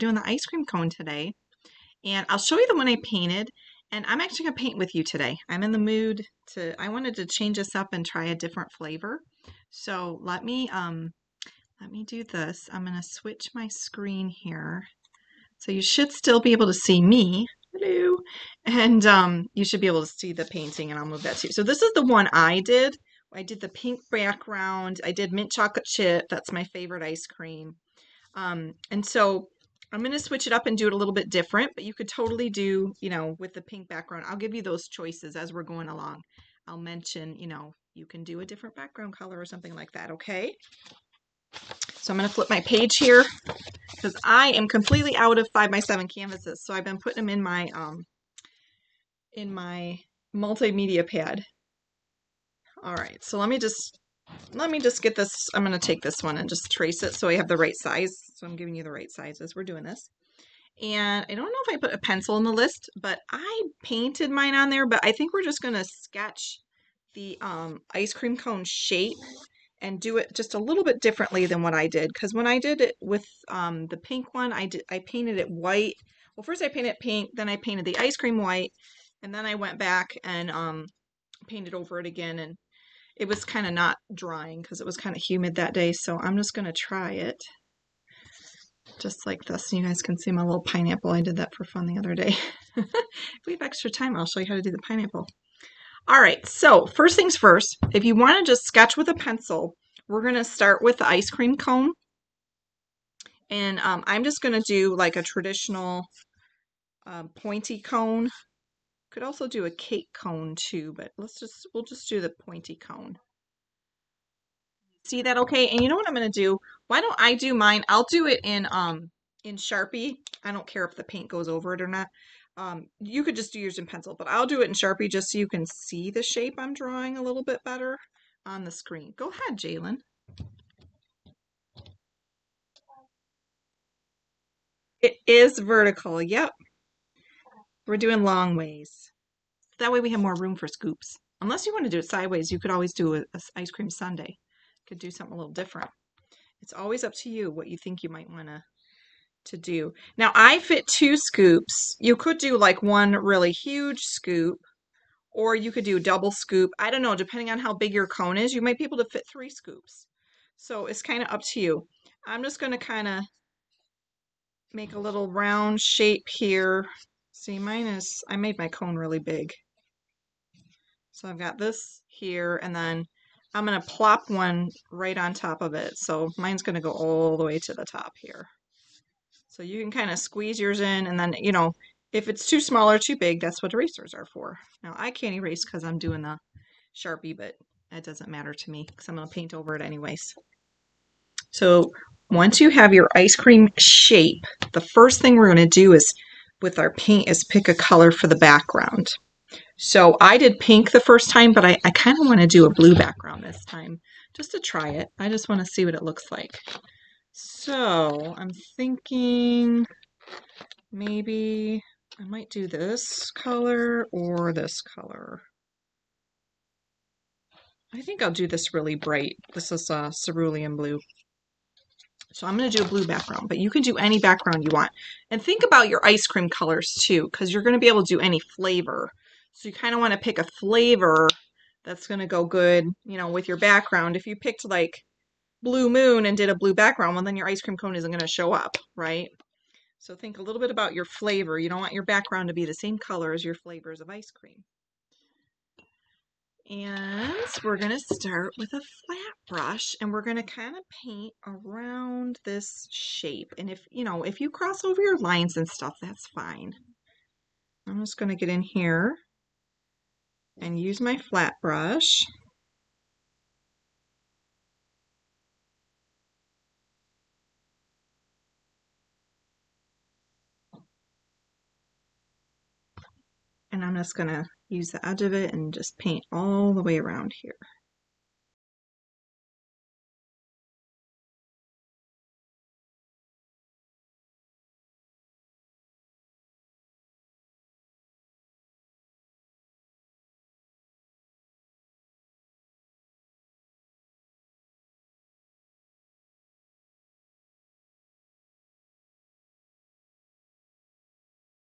doing the ice cream cone today. And I'll show you the one I painted. And I'm actually going to paint with you today. I'm in the mood to, I wanted to change this up and try a different flavor. So let me, um, let me do this. I'm going to switch my screen here. So you should still be able to see me. Hello. And um, you should be able to see the painting and I'll move that too. So this is the one I did. I did the pink background. I did mint chocolate chip. That's my favorite ice cream. Um, and so I'm going to switch it up and do it a little bit different, but you could totally do, you know, with the pink background. I'll give you those choices as we're going along. I'll mention, you know, you can do a different background color or something like that, okay? So I'm going to flip my page here because I am completely out of 5 by 7 canvases. So I've been putting them in my, um, in my multimedia pad. All right, so let me just let me just get this. I'm going to take this one and just trace it so I have the right size. So I'm giving you the right size as we're doing this. And I don't know if I put a pencil in the list, but I painted mine on there. But I think we're just going to sketch the um, ice cream cone shape and do it just a little bit differently than what I did. Because when I did it with um, the pink one, I, did, I painted it white. Well, first I painted pink, then I painted the ice cream white, and then I went back and um, painted over it again and it was kind of not drying because it was kind of humid that day. So I'm just going to try it just like this. And You guys can see my little pineapple. I did that for fun the other day. if we have extra time, I'll show you how to do the pineapple. All right, so first things first, if you want to just sketch with a pencil, we're going to start with the ice cream cone. And um, I'm just going to do like a traditional uh, pointy cone could also do a cake cone too, but let's just, we'll just do the pointy cone. See that okay? And you know what I'm going to do? Why don't I do mine? I'll do it in, um, in Sharpie. I don't care if the paint goes over it or not. Um, you could just do yours in pencil, but I'll do it in Sharpie just so you can see the shape I'm drawing a little bit better on the screen. Go ahead, Jalen. It is vertical. Yep. We're doing long ways. That way we have more room for scoops. Unless you want to do it sideways, you could always do a, a ice cream sundae. Could do something a little different. It's always up to you what you think you might want to to do. Now I fit two scoops. You could do like one really huge scoop or you could do double scoop. I don't know, depending on how big your cone is, you might be able to fit three scoops. So it's kind of up to you. I'm just going to kind of make a little round shape here See, mine is, I made my cone really big. So I've got this here, and then I'm going to plop one right on top of it. So mine's going to go all the way to the top here. So you can kind of squeeze yours in, and then, you know, if it's too small or too big, that's what erasers are for. Now, I can't erase because I'm doing the Sharpie, but it doesn't matter to me because I'm going to paint over it anyways. So once you have your ice cream shape, the first thing we're going to do is with our paint is pick a color for the background. So I did pink the first time, but I, I kind of want to do a blue background this time just to try it. I just want to see what it looks like. So I'm thinking maybe I might do this color or this color. I think I'll do this really bright. This is a cerulean blue. So I'm going to do a blue background, but you can do any background you want. And think about your ice cream colors too, because you're going to be able to do any flavor. So you kind of want to pick a flavor that's going to go good, you know, with your background. If you picked like blue moon and did a blue background, well, then your ice cream cone isn't going to show up, right? So think a little bit about your flavor. You don't want your background to be the same color as your flavors of ice cream. And we're going to start with a flat brush and we're going to kind of paint around this shape. And if, you know, if you cross over your lines and stuff, that's fine. I'm just going to get in here and use my flat brush. and I'm just going to use the edge of it and just paint all the way around here.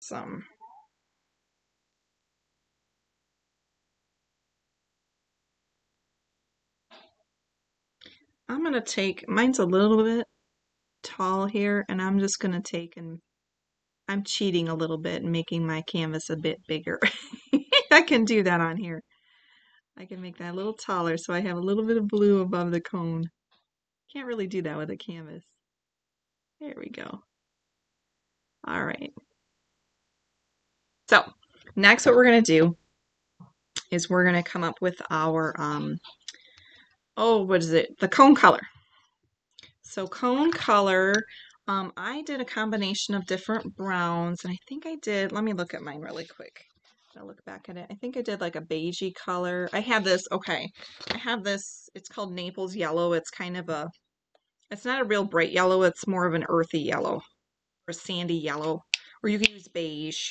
Some. I'm going to take, mine's a little bit tall here, and I'm just going to take and I'm cheating a little bit and making my canvas a bit bigger. I can do that on here. I can make that a little taller so I have a little bit of blue above the cone. Can't really do that with a canvas. There we go. All right. So next what we're going to do is we're going to come up with our, um, oh, what is it? The cone color. So cone color, um, I did a combination of different browns, and I think I did, let me look at mine really quick. I'll look back at it. I think I did like a beigey color. I have this, okay, I have this, it's called Naples yellow. It's kind of a, it's not a real bright yellow. It's more of an earthy yellow or sandy yellow, or you can use beige.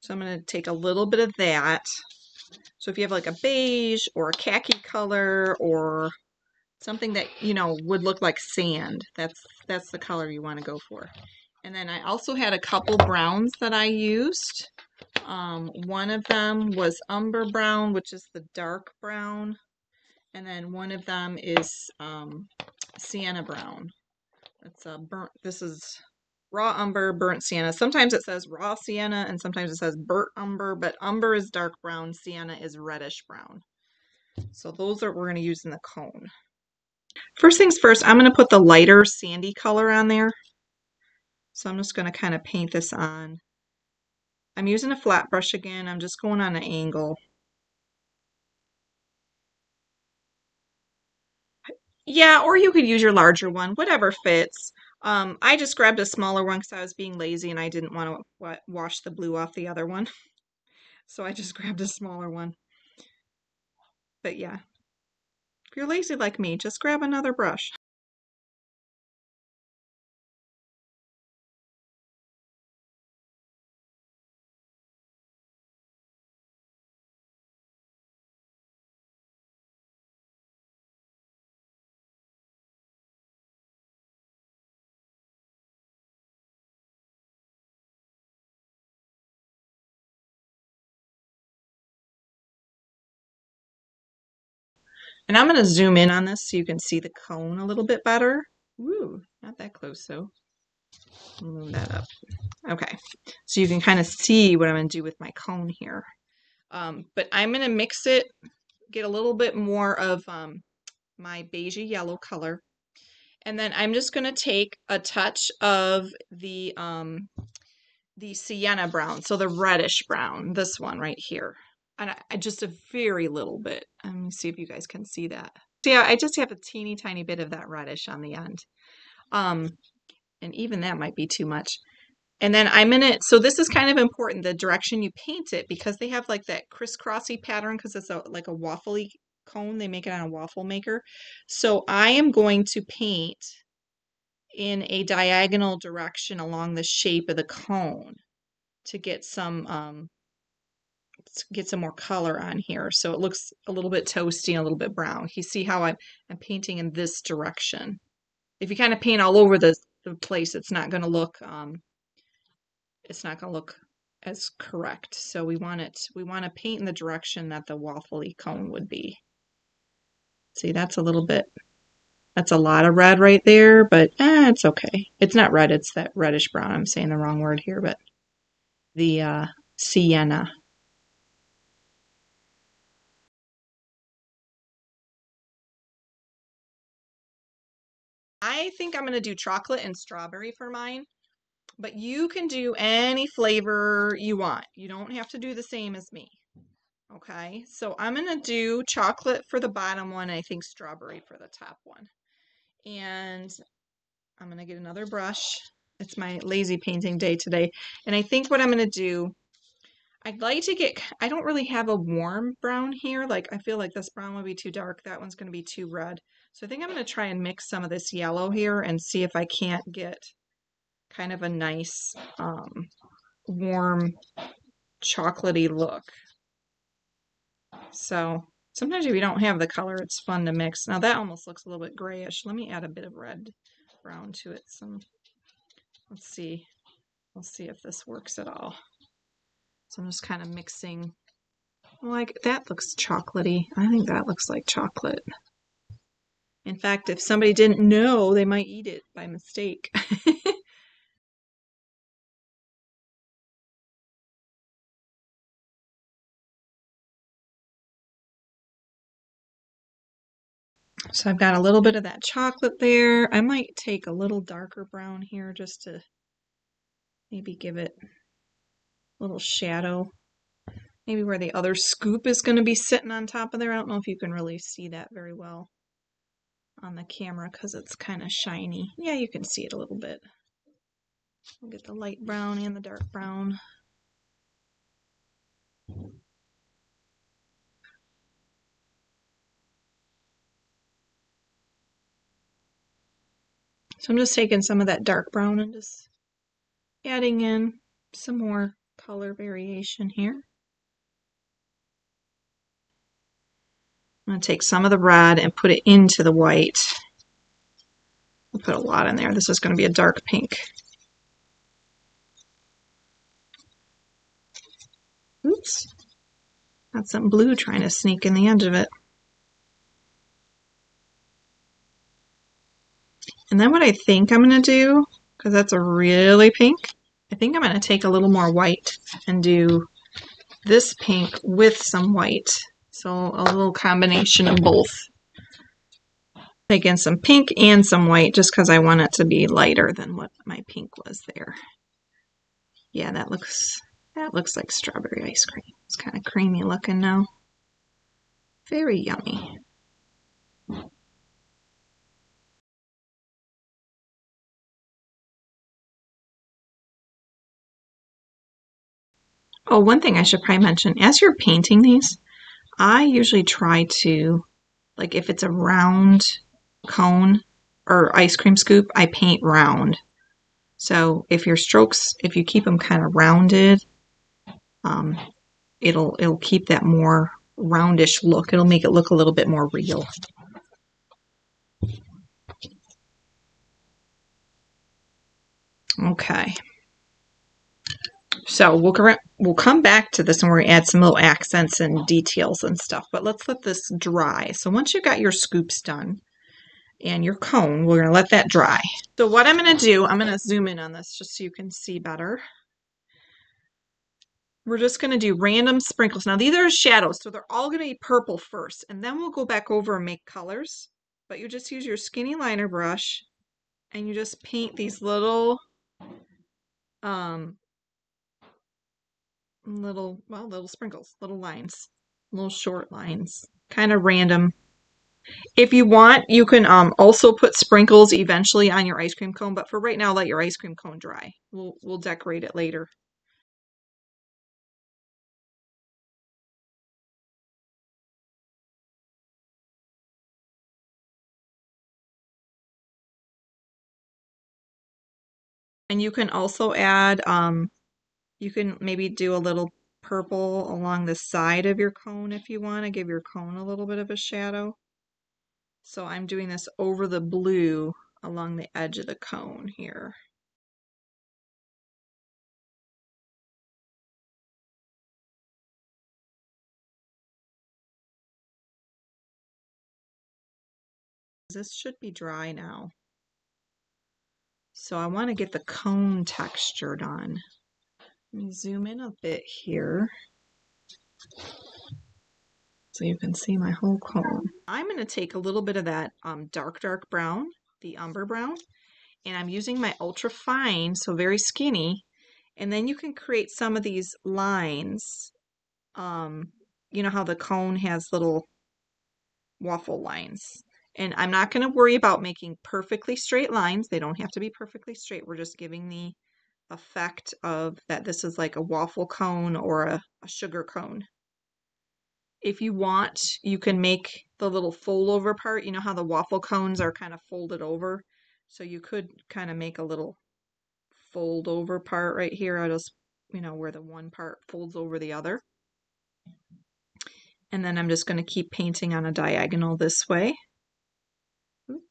So I'm going to take a little bit of that. So if you have like a beige or a khaki color or something that, you know, would look like sand, that's that's the color you want to go for. And then I also had a couple browns that I used. Um, one of them was umber brown, which is the dark brown. And then one of them is um, sienna brown. It's a burnt, this is raw umber, burnt sienna. Sometimes it says raw sienna and sometimes it says burnt umber, but umber is dark brown, sienna is reddish brown. So those are we're going to use in the cone. First things first, I'm going to put the lighter sandy color on there. So I'm just going to kind of paint this on. I'm using a flat brush again. I'm just going on an angle. Yeah, or you could use your larger one, whatever fits. Um, I just grabbed a smaller one because I was being lazy and I didn't want to wash the blue off the other one. So I just grabbed a smaller one. But yeah, if you're lazy like me, just grab another brush. And I'm going to zoom in on this so you can see the cone a little bit better. Woo, not that close, so move that up. Okay, so you can kind of see what I'm going to do with my cone here. Um, but I'm going to mix it, get a little bit more of um, my beigey yellow color. And then I'm just going to take a touch of the um, the sienna brown, so the reddish brown, this one right here and I, just a very little bit. Let me see if you guys can see that. Yeah, I just have a teeny tiny bit of that reddish on the end. Um, and even that might be too much. And then I'm in it, so this is kind of important, the direction you paint it, because they have like that crisscrossy pattern, because it's a, like a waffly cone. They make it on a waffle maker. So I am going to paint in a diagonal direction along the shape of the cone to get some um, get some more color on here so it looks a little bit toasty and a little bit brown. You see how I'm, I'm painting in this direction. If you kind of paint all over the, the place, it's not going to look, um, it's not going to look as correct. So we want it, we want to paint in the direction that the waffly cone would be. See, that's a little bit, that's a lot of red right there, but eh, it's okay. It's not red, it's that reddish brown. I'm saying the wrong word here, but the uh, sienna I think I'm going to do chocolate and strawberry for mine, but you can do any flavor you want. You don't have to do the same as me. Okay, so I'm going to do chocolate for the bottom one, I think strawberry for the top one. And I'm going to get another brush. It's my lazy painting day today. And I think what I'm going to do, I'd like to get, I don't really have a warm brown here. Like, I feel like this brown would be too dark. That one's going to be too red. So I think I'm going to try and mix some of this yellow here and see if I can't get kind of a nice um, warm chocolatey look. So sometimes if you don't have the color, it's fun to mix. Now that almost looks a little bit grayish. Let me add a bit of red brown to it. Some, let's see. We'll see if this works at all. So I'm just kind of mixing. Like, that looks chocolatey. I think that looks like chocolate. In fact, if somebody didn't know, they might eat it by mistake. so I've got a little bit of that chocolate there. I might take a little darker brown here just to maybe give it a little shadow. Maybe where the other scoop is going to be sitting on top of there. I don't know if you can really see that very well on the camera because it's kind of shiny. Yeah, you can see it a little bit. We'll get the light brown and the dark brown. So I'm just taking some of that dark brown and just adding in some more color variation here. I'm going to take some of the red and put it into the white. I'll put a lot in there. This is going to be a dark pink. Oops. Got some blue trying to sneak in the edge of it. And then what I think I'm going to do, because that's a really pink, I think I'm going to take a little more white and do this pink with some white. So a little combination of both. Taking some pink and some white just because I want it to be lighter than what my pink was there. Yeah, that looks that looks like strawberry ice cream. It's kind of creamy looking now. Very yummy. Oh, one thing I should probably mention, as you're painting these, I usually try to, like if it's a round cone or ice cream scoop, I paint round. So if your strokes, if you keep them kind of rounded, um, it'll it'll keep that more roundish look. It'll make it look a little bit more real. Okay. So we'll, we'll come back to this and to add some little accents and details and stuff, but let's let this dry. So once you've got your scoops done and your cone, we're going to let that dry. So what I'm going to do, I'm going to zoom in on this just so you can see better. We're just going to do random sprinkles. Now these are shadows, so they're all going to be purple first, and then we'll go back over and make colors. But you just use your skinny liner brush and you just paint these little um, little, well, little sprinkles, little lines, little short lines, kind of random. If you want, you can um, also put sprinkles eventually on your ice cream cone, but for right now, let your ice cream cone dry. We'll, we'll decorate it later. And you can also add um, you can maybe do a little purple along the side of your cone if you want to give your cone a little bit of a shadow. So I'm doing this over the blue along the edge of the cone here. This should be dry now. So I want to get the cone textured on. Let me zoom in a bit here so you can see my whole cone. I'm going to take a little bit of that um, dark, dark brown, the umber brown, and I'm using my ultra fine, so very skinny, and then you can create some of these lines. Um, you know how the cone has little waffle lines. And I'm not going to worry about making perfectly straight lines. They don't have to be perfectly straight. We're just giving the effect of that this is like a waffle cone or a, a sugar cone. If you want, you can make the little fold over part. You know how the waffle cones are kind of folded over? So you could kind of make a little fold over part right here. I just, you know, where the one part folds over the other. And then I'm just going to keep painting on a diagonal this way.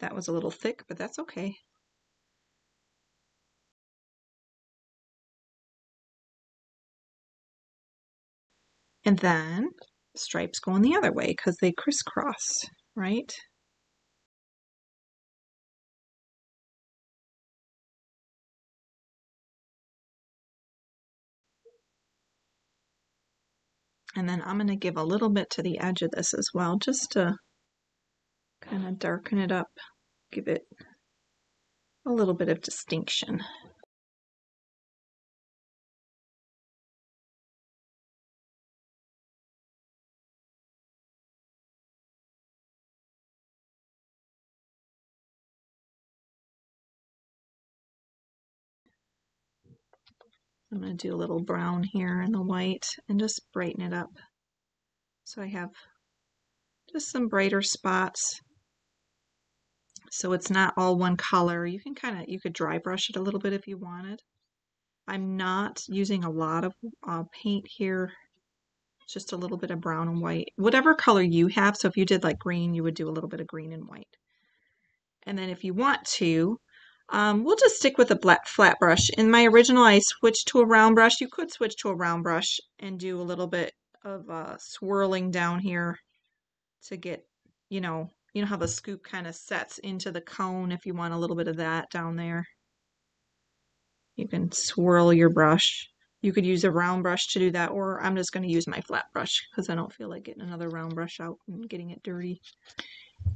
That was a little thick, but that's okay. And then stripes going the other way because they crisscross, right? And then I'm going to give a little bit to the edge of this as well, just to kind of darken it up, give it a little bit of distinction. I'm going to do a little brown here in the white and just brighten it up. So I have just some brighter spots. So it's not all one color. You can kind of, you could dry brush it a little bit if you wanted. I'm not using a lot of uh, paint here. Just a little bit of brown and white. Whatever color you have. So if you did like green, you would do a little bit of green and white. And then if you want to, um, we'll just stick with a flat, flat brush. In my original, I switched to a round brush. You could switch to a round brush and do a little bit of uh, swirling down here to get, you know, you know how the scoop kind of sets into the cone if you want a little bit of that down there. You can swirl your brush. You could use a round brush to do that, or I'm just going to use my flat brush because I don't feel like getting another round brush out and getting it dirty.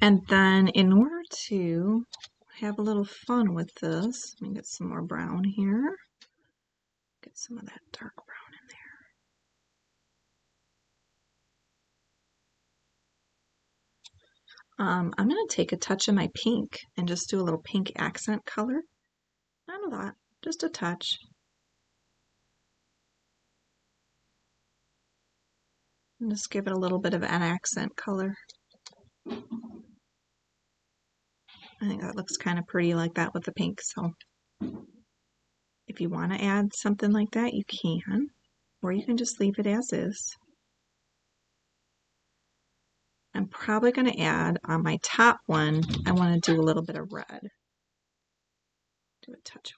And then in order to have a little fun with this. Let me get some more brown here. Get some of that dark brown in there. Um, I'm going to take a touch of my pink and just do a little pink accent color. Not a lot, just a touch. And just give it a little bit of an accent color. I think that looks kind of pretty like that with the pink. So if you want to add something like that, you can, or you can just leave it as is. I'm probably going to add on my top one, I want to do a little bit of red. Do a touch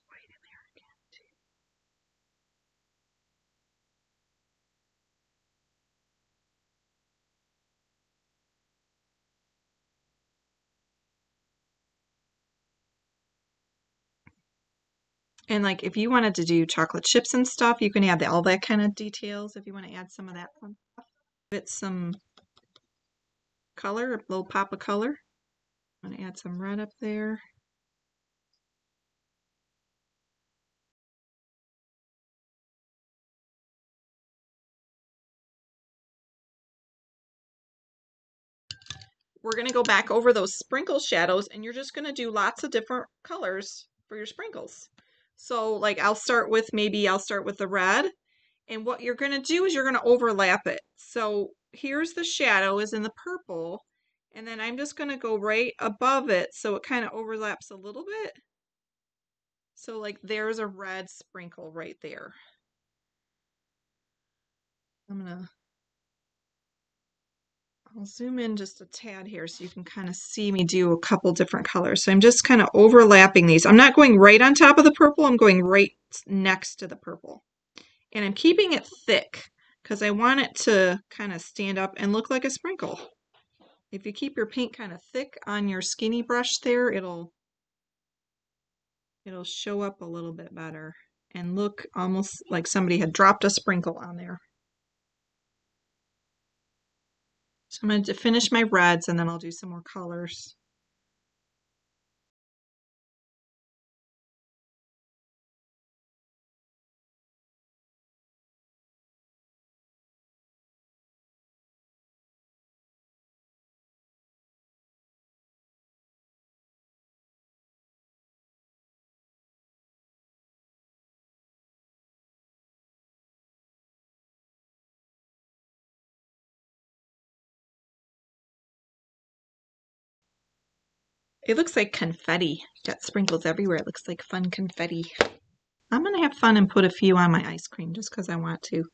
And like if you wanted to do chocolate chips and stuff, you can add the, all that kind of details if you want to add some of that fun stuff. Give it some color, a little pop of color. I'm going to add some red up there. We're going to go back over those sprinkle shadows and you're just going to do lots of different colors for your sprinkles. So like I'll start with, maybe I'll start with the red. And what you're going to do is you're going to overlap it. So here's the shadow is in the purple. And then I'm just going to go right above it so it kind of overlaps a little bit. So like there's a red sprinkle right there. I'm going to I'll zoom in just a tad here so you can kind of see me do a couple different colors. So I'm just kind of overlapping these. I'm not going right on top of the purple, I'm going right next to the purple. And I'm keeping it thick because I want it to kind of stand up and look like a sprinkle. If you keep your paint kind of thick on your skinny brush there, it'll it'll show up a little bit better and look almost like somebody had dropped a sprinkle on there. So I'm going to finish my reds and then I'll do some more colors. It looks like confetti. Got sprinkles everywhere. It looks like fun confetti. I'm going to have fun and put a few on my ice cream just because I want to.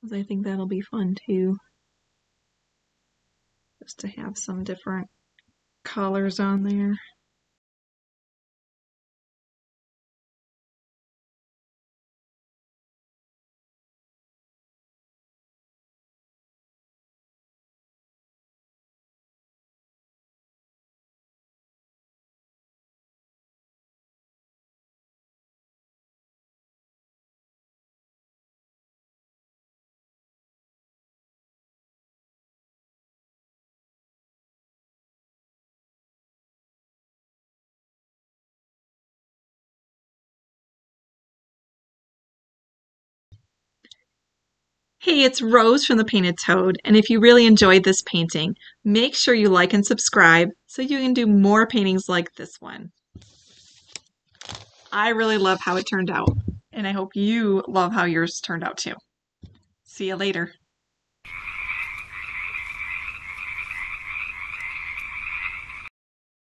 Because I think that'll be fun too. Just to have some different colors on there. Hey, it's Rose from the Painted Toad, and if you really enjoyed this painting, make sure you like and subscribe so you can do more paintings like this one. I really love how it turned out, and I hope you love how yours turned out too. See you later.